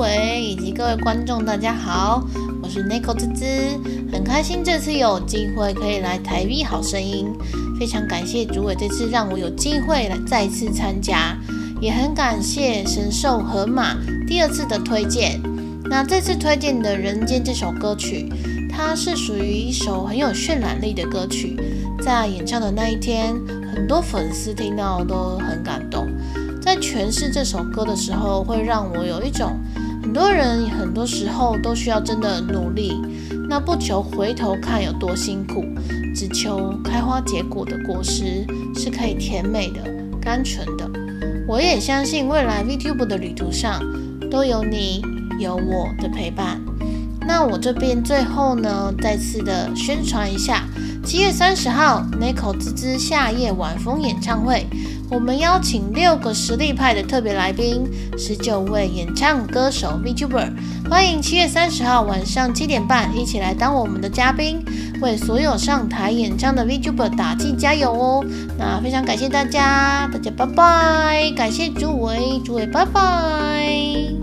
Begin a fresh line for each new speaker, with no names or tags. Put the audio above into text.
伟以及各位观众，大家好，我是 Nico 滋滋，很开心这次有机会可以来台 V 好声音，非常感谢主委这次让我有机会来再次参加，也很感谢神兽河马第二次的推荐。那这次推荐的《人间》这首歌曲，它是属于一首很有渲染力的歌曲，在演唱的那一天，很多粉丝听到都很感动。在诠释这首歌的时候，会让我有一种，很多人很多时候都需要真的努力，那不求回头看有多辛苦，只求开花结果的果实是可以甜美的、甘醇的。我也相信未来 VTube 的旅途上都有你。有我的陪伴，那我这边最后呢，再次的宣传一下，七月三十号 Nico 滋滋夏夜晚风演唱会，我们邀请六个实力派的特别来宾，十九位演唱歌手 VTuber，欢迎七月三十号晚上七点半一起来当我们的嘉宾，为所有上台演唱的 VTuber 打气加油哦！那非常感谢大家，大家拜拜，感谢诸位，诸位拜拜。